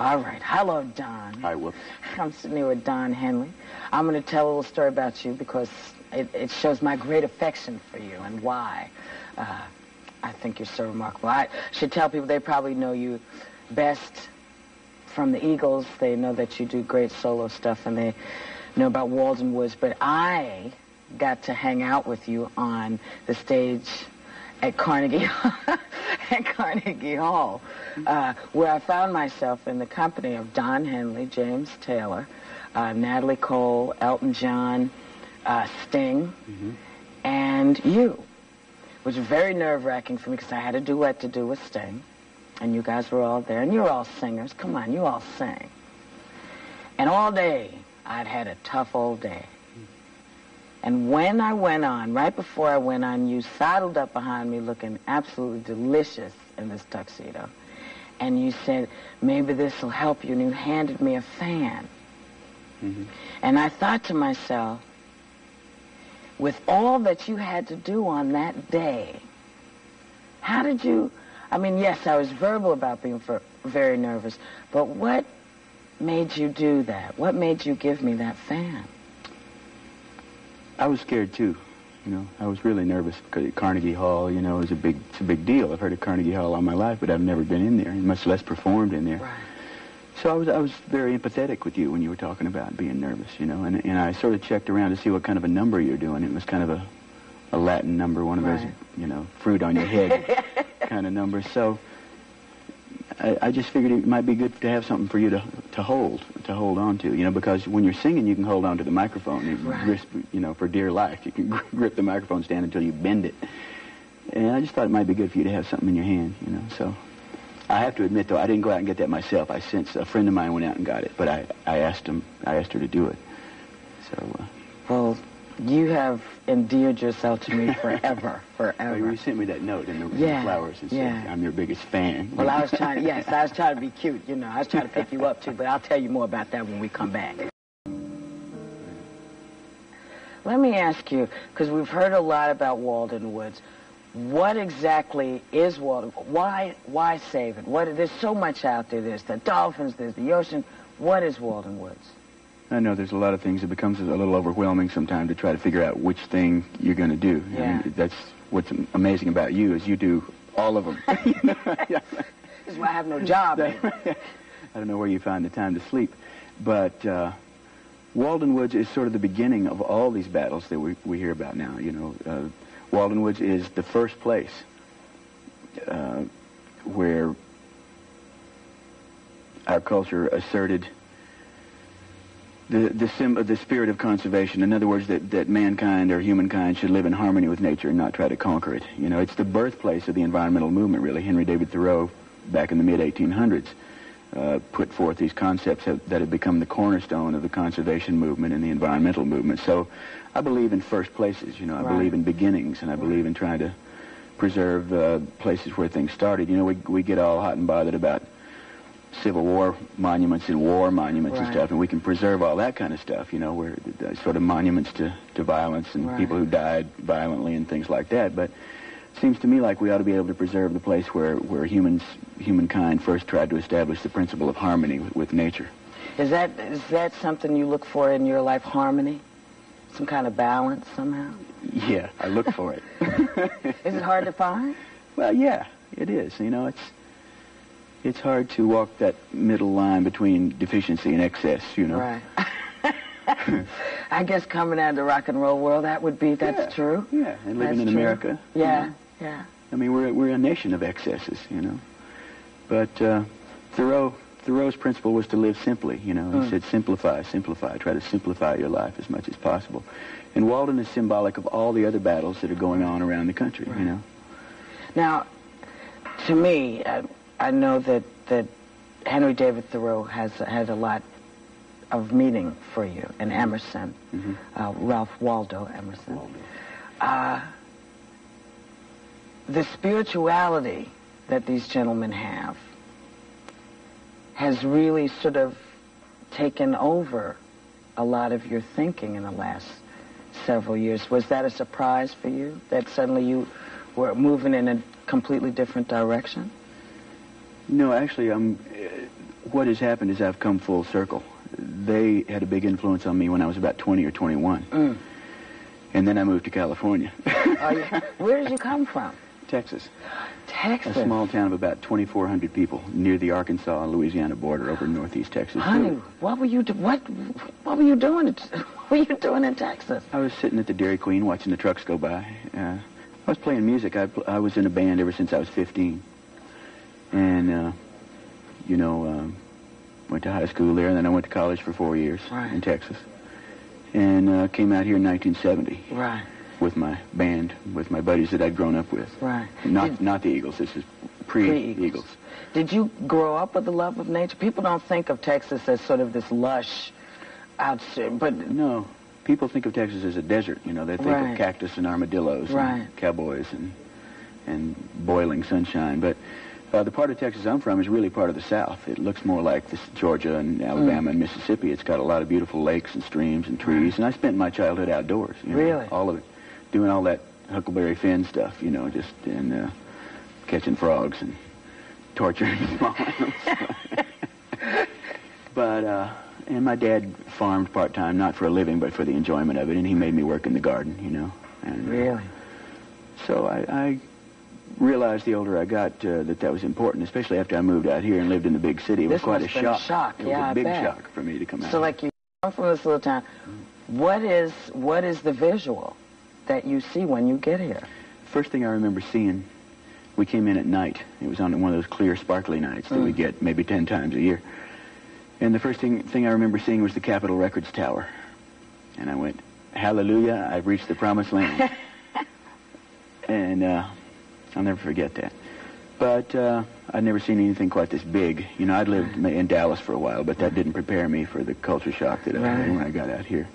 All right. Hello, Don. Hi, Whoop. I'm sitting here with Don Henley. I'm going to tell a little story about you because it, it shows my great affection for you and why uh, I think you're so remarkable. I should tell people they probably know you best from the Eagles. They know that you do great solo stuff and they know about Walden Woods. But I got to hang out with you on the stage at Carnegie at Carnegie Hall, uh, where I found myself in the company of Don Henley, James Taylor, uh, Natalie Cole, Elton John, uh, Sting, and you, which was very nerve-wracking for me because I had a duet to do with Sting, and you guys were all there, and you're all singers. Come on, you all sing. And all day, I'd had a tough old day. And when I went on, right before I went on, you saddled up behind me looking absolutely delicious in this tuxedo. And you said, maybe this will help you. And you handed me a fan. Mm-hmm. And I thought to myself, with all that you had to do on that day, how did you, I mean, yes, I was verbal about being ver- very nervous, but what made you do that? What made you give me that fan? I was scared too. You know, I was really nervous because at Carnegie Hall, you know, is a big, it's a big deal. I've heard of Carnegie Hall all my life, but I've never been in there, and much less performed in there. Right. So I was, I was very empathetic with you when you were talking about being nervous, you know, and, and I sort of checked around to see what kind of a number you're doing. It was kind of a, a Latin number, one of those, you know, fruit on your head kind of numbers. So I, I just figured it might be good to have something for you to to hold, to hold on to, you know, because when you're singing, you can hold on to the microphone, and Right. grip, you know, for dear life. You can grip the microphone stand until you bend it. And I just thought it might be good for you to have something in your hand, you know. So I have to admit, though, I didn't go out and get that myself. I sent a friend of mine went out and got it, but I, I asked him, I asked her to do it. So uh, Well, you have endeared yourself to me forever, forever. you sent me that note and the Yeah, flowers and said, "I'm your biggest fan." Well, I was trying, yes, I was trying to be cute, you know. I was trying to pick you up too, but I'll tell you more about that when we come back. Let me ask you, because we've heard a lot about Walden Woods. What exactly is Walden? Why, why save it? What? There's so much out there. There's the dolphins. There's the ocean. What is Walden Woods? I know there's a lot of things. It becomes a little overwhelming sometimes to try to figure out which thing you're going to do. I Yeah. mean, that's what's amazing about you is you do all of them. This is why I have no job. I don't know where you find the time to sleep, but uh, Walden Woods is sort of the beginning of all these battles that we, we hear about now. You know, uh, Walden Woods is the first place uh, where our culture asserted the the, sim- the spirit of conservation. In other words, that, that mankind or humankind should live in harmony with nature and not try to conquer it. You know, it's the birthplace of the environmental movement, really. Henry David Thoreau, back in the mid 1800s, uh, put forth these concepts that, that have become the cornerstone of the conservation movement and the environmental movement. So, I believe in first places. You know, I Right. believe in beginnings, and I believe in trying to preserve uh, places where things started. You know, we we get all hot and bothered about Civil War monuments and war monuments and stuff, and we can preserve all that kind of stuff, you know, where uh, sort of monuments to, to violence and Right. people who died violently and things like that. But it seems to me like we ought to be able to preserve the place where, where humans, humankind first tried to establish the principle of harmony with, with nature. Is that is that something you look for in your life? Harmony, some kind of balance somehow. Yeah, I look for it. Is it hard to find? Well, yeah, it is. You know, it's it's hard to walk that middle line between deficiency and excess. You know. Right. I guess coming out of the rock and roll world, that would be that's Yeah, true. Yeah, and living That's in true. America. you Yeah, know. yeah. I mean, we're we're a nation of excesses, you know. But uh, Thoreau Thoreau's principle was to live simply. You know, he Mm. said, "Simplify, simplify. Try to simplify your life as much as possible." And Walden is symbolic of all the other battles that are going on around the country. Right. You know. Now, to me, I, I know that that Henry David Thoreau has had a lot of meaning for you, and Emerson, Mhm. uh, Ralph Waldo Emerson. Uh, the spirituality that these gentlemen have has really sort of taken over a lot of your thinking in the last several years. Was that a surprise for you that suddenly you were moving in a completely different direction? No, actually, um, what has happened is I've come full circle. They had a big influence on me when I was about 20 or 21. Mm. And then I moved to California. you, where did you come from? Texas. Texas. A small town of about 2,400 people near the Arkansas Louisiana border over in northeast Texas. Honey, what were you do- what what were you doing? What were you doing in Texas? I was sitting at the Dairy Queen watching the trucks go by. Uh, I was playing music. I, I was in a band ever since I was 15. And, uh, you know, um, went to high school there, and then I went to college for four years Right. in Texas. And uh, came out here in 1970 Right, with my band, with my buddies that I'd grown up with. right. Not Did- not the Eagles. This is Pre-Eagles. pre-Eagles. Did you grow up with the love of nature? People don't think of Texas as sort of this lush outfit, but No, people think of Texas as a desert. You know, they think Right. of cactus and armadillos Right. and cowboys and and boiling sunshine. But uh, the part of Texas I'm from is really part of the South. It looks more like this Georgia and Alabama Mm. and Mississippi. It's got a lot of beautiful lakes and streams and trees. And I spent my childhood outdoors. You know, Really? all of it, doing all that Huckleberry Finn stuff. You know, just and uh, catching frogs and torturing small animals. But uh, and my dad farmed part time, not for a living, but for the enjoyment of it, and he made me work in the garden, you know. And uh, really, so I, I realized the older I got uh, that that was important, especially after I moved out here and lived in the big city. It was This quite a shock. shock, It was yeah, I a big shock for me to come out. so like you come from this little town. What is what is the visual that you see when you get here? First thing I remember seeing, we came in at night. It was on one of those clear, sparkly nights that we Mm. get maybe ten times a year. And the first thing, thing I remember seeing was the Capitol Records Tower. And I went, hallelujah, I've reached the promised land. and uh, I'll never forget that. But uh, I'd never seen anything quite this big. You know, I'd lived in Dallas for a while, but that didn't prepare me for the culture shock that I Right. had when I got out here.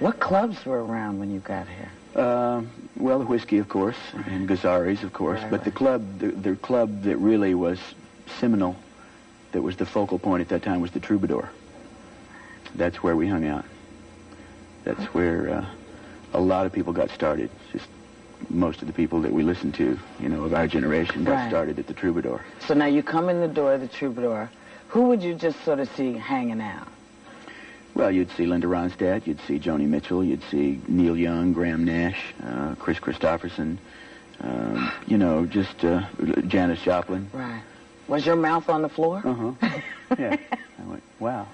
What clubs were around when you got here? Uh, well, the Whisky, of course, and Gazzari's, of course. Right, but the club, the, the club that really was seminal, that was the focal point at that time, was the Troubadour. That's where we hung out. That's where uh, a lot of people got started. Just most of the people that we listened to, you know, of our generation, got Right. started at the Troubadour. So now you come in the door of the Troubadour. Who would you just sort of see hanging out? Well, you'd see Linda Ronstadt, you'd see Joni Mitchell, you'd see Neil Young, Graham Nash, uh, Kris Kristofferson, um, you know, just uh, Janis Joplin. Right. Was your mouth on the floor? Uh huh. yeah. I went, wow.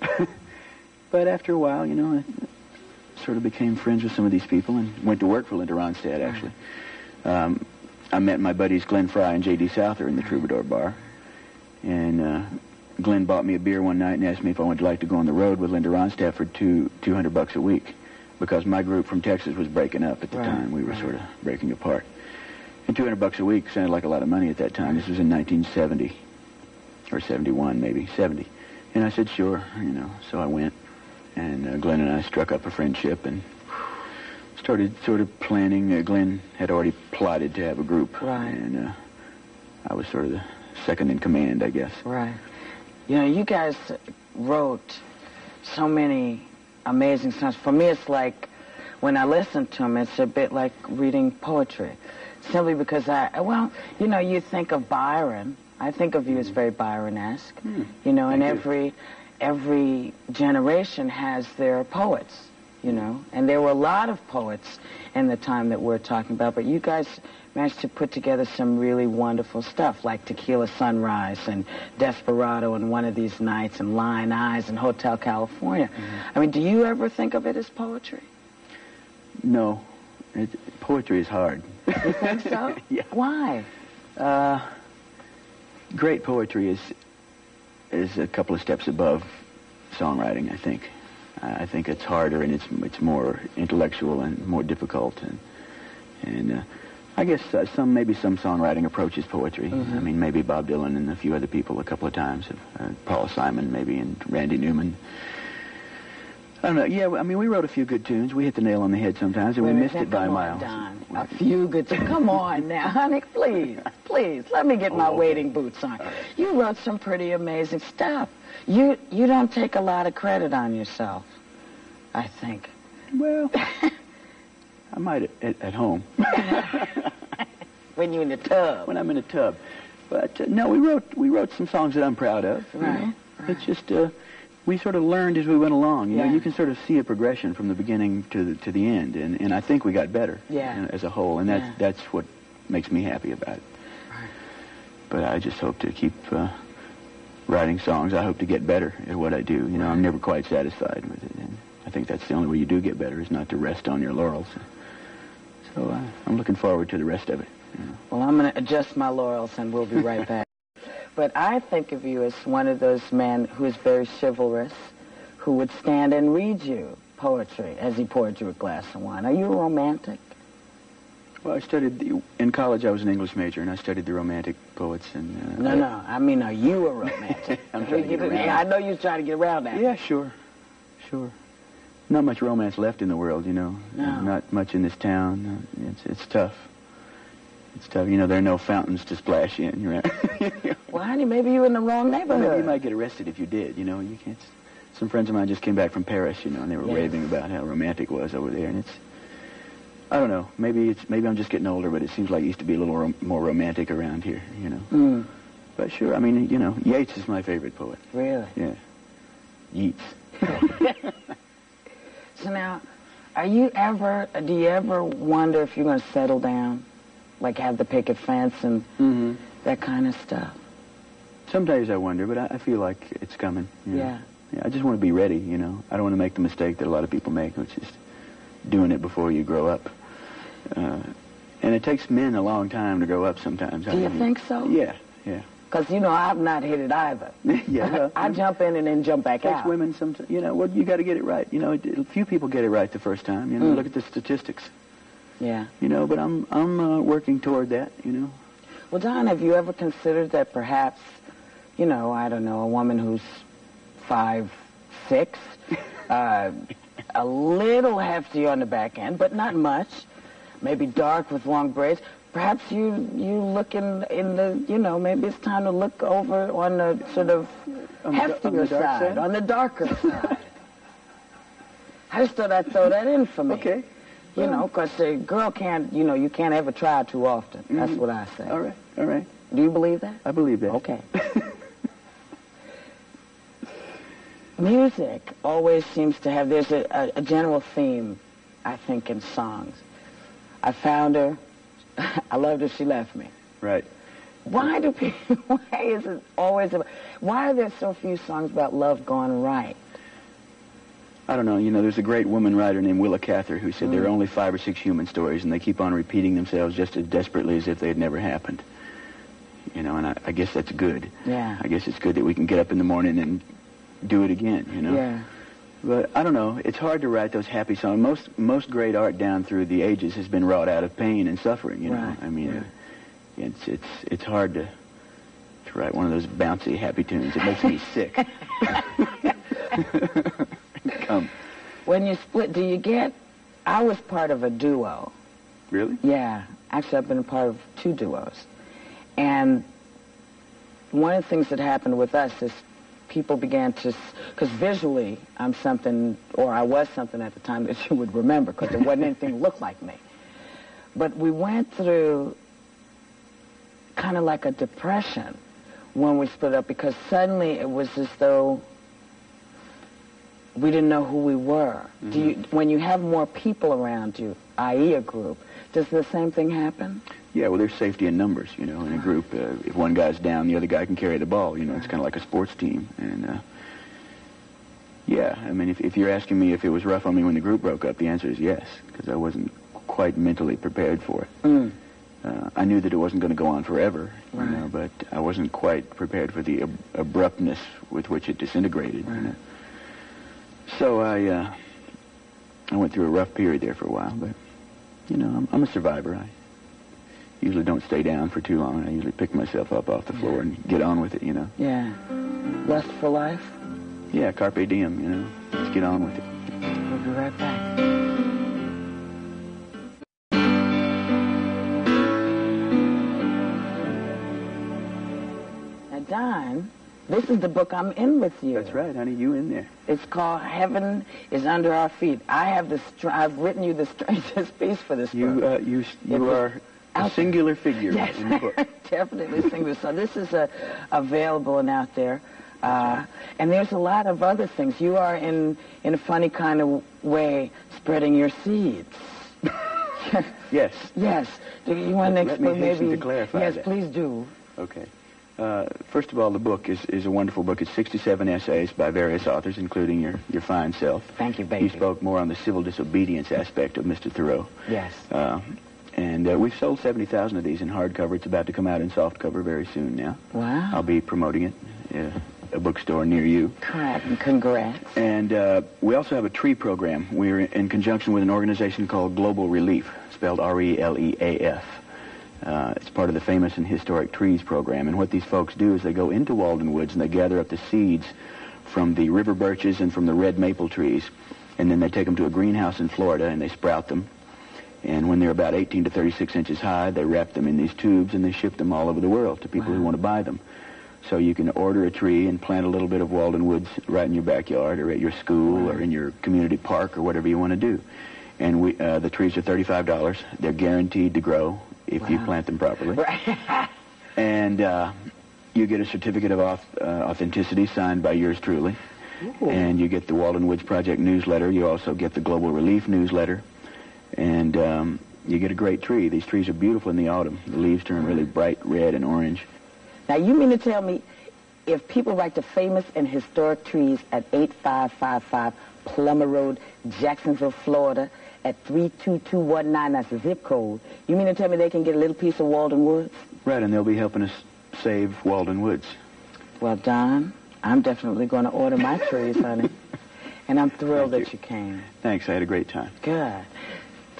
but after a while, you know, sort of became friends with some of these people and went to work for Linda Ronstadt, actually. Um, I met my buddies Glenn Frey and J.D. Souther in the Troubadour Bar. And uh, Glenn bought me a beer one night and asked me if I would like to go on the road with Linda Ronstadt for two, 200 bucks a week. Because my group from Texas was breaking up at the Right, time. We were right. sort of breaking apart. And 200 bucks a week sounded like a lot of money at that time. This was in 1970 or 71 maybe, 70. And I said, sure, you know. So I went, and uh, Glenn and I struck up a friendship and started sort of planning. Uh, Glenn had already plotted to have a group, Right. and uh, I was sort of the second in command, I guess. Right. You know, you guys wrote so many amazing songs. For me, it's like when I listen to them, it's a bit like reading poetry. Simply because I, well, you know, you think of Byron. I think of you as very Byron-esque. You know, and every. you. Every generation has their poets. You know, and there were a lot of poets in the time that we're talking about. But you guys managed to put together some really wonderful stuff, like Tequila Sunrise and Desperado and One of These Nights and Lyin' Eyes and Hotel California. I mean, do you ever think of it as poetry? No, it, poetry is hard. You think so? Yeah. Why? Uh, great poetry is is a couple of steps above songwriting. I think. I think it's harder and it's it's more intellectual and more difficult and and uh, I guess uh, some maybe some songwriting approaches poetry. I mean maybe Bob Dylan and a few other people a couple of times, uh, Paul Simon maybe and Randy Newman. I don't know. Yeah, I mean we wrote a few good tunes. We hit the nail on the head sometimes and we Wait missed minute, it by a mile. Don. A few good. Come on now, honey, please, please. Let me get my okay. wading boots on. You wrote some pretty amazing stuff. You you don't take a lot of credit on yourself. I think. Well, I might at, at home When you're in the tub. when I'm in a tub. But uh, no, we wrote we wrote some songs that I'm proud of. you Right, know. It's just uh, we sort of learned as we went along. You know, you can sort of see a progression from the beginning to the, to the end, and, and I think we got better. Yeah. you know, as a whole, and that's Yeah. that's what makes me happy about it. But I just hope to keep uh, writing songs. I hope to get better at what I do. You know, I'm never quite satisfied with it, and I think that's the only way you do get better is not to rest on your laurels. So uh, I'm looking forward to the rest of it. You know. Well, I'm going to adjust my laurels and we'll be right back. But I think of you as one of those men who is very chivalrous, who would stand and read you poetry as he poured you a glass of wine. Are you a romantic? Well, I studied the, in college. I was an English major, and I studied the Romantic poets. And uh, No, I- no. I mean, are you a romantic? I'm trying to get around. I know you're trying to get around that. Yeah, sure, sure. Not much romance left in the world, you know. No. Not much in this town. It's it's tough. It's tough. You know, there are no fountains to splash in. Right? Well, honey, maybe you're in the wrong neighborhood. maybe you might get arrested if you did. You know, you can't. Some friends of mine just came back from Paris, you know, and they were Yes. raving about how romantic it was over there, and it's. I don't know. Maybe it's maybe I'm just getting older, but it seems like it used to be a little rom- more romantic around here, you know. Mm, But sure, I mean, you know, Yeats is my favorite poet. really? Yeah. Yeats. So now, are you ever, do you ever wonder if you're going to settle down? Like have the picket fence and Mm-hmm. that kind of stuff? Some days I wonder, but I, I feel like it's coming. you know. Yeah. Yeah. I just want to be ready. You know, I don't want to make the mistake that a lot of people make, which is doing it before you grow up. Uh, and it takes men a long time to grow up sometimes. Do you think so? Yeah, yeah, Because, you know, I've not hit it either. yeah. well, I jump in and then jump back it takes out. women sometimes. You know, well, you got to get it right. You know, it, few people get it right the first time. You know, Mm. look at the statistics. Yeah. You know, but I'm I'm uh, working toward that. You know. Well, Don, have you ever considered that perhaps, you know, I don't know, a woman who's five, six, uh, a little hefty on the back end, but not much, maybe dark with long braids. Perhaps you you look in in the you know maybe it's time to look over on the sort of On the- on the heftier side, side? on the darker side. I just thought I'd throw that in for me. Okay. You know, because a girl can't, you know, you can't ever try too often. That's mm-hmm. what I say. All right. All right. Do you believe that? I believe that. Okay. Music always seems to have, there's a, a, a general theme, I think, in songs. I found her. I loved her. She left me. Right. Why do people, why is it always about, why are there so few songs about love gone right? I don't know. You know, there's a great woman writer named Willa Cather who said Mm. there are only five or six human stories, and they keep on repeating themselves just as desperately as if they had never happened. You know, and I, I guess that's good. Yeah. I guess it's good that we can get up in the morning and do it again. You know. Yeah. But I don't know. It's hard to write those happy songs. Most most great art down through the ages has been wrought out of pain and suffering. You know. Right, I mean, right. it's it's it's hard to to write one of those bouncy happy tunes. It makes me sick. Come. When you split, do you get, I was part of a duo. Really? Yeah, actually, I've been a part of two duos. And one of the things that happened with us is people began to, because visually I'm something, or I was something at the time that you would remember, because there wasn't anything that looked like me. But we went through kind of like a depression when we split up, because suddenly it was as though we didn't know who we were. Do you, when you have more people around you, i.e. a group, does the same thing happen? Yeah, well, there's safety in numbers, you know, in a group. Uh, if one guy's down, the other guy can carry the ball. You know, it's kind of like a sports team. And, uh, yeah, I mean, if, if you're asking me if it was rough on me when the group broke up, the answer is yes, because I wasn't quite mentally prepared for it. Mm. Uh, I knew that it wasn't going to go on forever, Right. you know, but I wasn't quite prepared for the ab- abruptness with which it disintegrated. You know? So I, uh, I went through a rough period there for a while, but you know, I'm, I'm a survivor. I usually don't stay down for too long. I usually pick myself up off the floor and get on with it. You know. Yeah. Lust for life? Yeah, carpe diem. You know, let's get on with it. We'll be right back. Don, This is the book I'm in with you. That's right, honey. You in there? It's called Heaven is Under Our Feet. I have the str- I've written you the strangest piece for this You book. uh, you you was are a singular figure Yes, in the book. definitely singular. So this is uh, available and out there. Uh, and there's a lot of other things. You are in in a funny kind of way spreading your seeds. Yes. yes. Do you want to explain maybe? to clarify yes, that. please do. Okay. Uh, first of all, the book is, is a wonderful book. It's 67 essays by various authors, including your, your fine self. Thank you, baby. You spoke more on the civil disobedience aspect of Mr. Thoreau. Yes. Uh, and uh, we've sold 70,000 of these in hardcover. It's about to come out in softcover very soon now. Wow. I'll be promoting it at a bookstore near you. Correct. And congrats. And uh, we also have a tree program. We're in conjunction with an organization called Global ReLeaf, spelled E R-E-L-E-A-F. Uh, it's part of the famous and historic trees program. And what these folks do is they go into Walden Woods and they gather up the seeds from the river birches and from the red maple trees. And then they take them to a greenhouse in Florida and they sprout them. And when they're about 18 to 36 inches high, they wrap them in these tubes and they ship them all over the world to people who want to buy them. So you can order a tree and plant a little bit of Walden Woods right in your backyard or at your school or in your community park or whatever you want to do. And we, uh, the trees are $35. They're guaranteed to grow if you plant them properly. Right. And uh, you get a certificate of auth- uh, authenticity signed by yours truly. Ooh. And you get the Walden Woods Project newsletter. You also get the Global ReLeaf newsletter. And um, you get a great tree. These trees are beautiful in the autumn. The leaves turn really bright red and orange. Now, you mean to tell me if people write to famous and historic trees at 8555 Plummer Road, Jacksonville, Florida, at 32219, that's the zip code, you mean to tell me they can get a little piece of Walden Woods? Right, and they'll be helping us save Walden Woods. Well, Don, I'm definitely going to order my trees, honey. And I'm thrilled Thank that you came. Thanks, I had a great time. Good.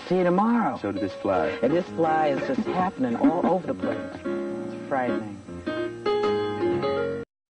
See you tomorrow. So did this fly. And this fly is just happening all over the place. It's frightening.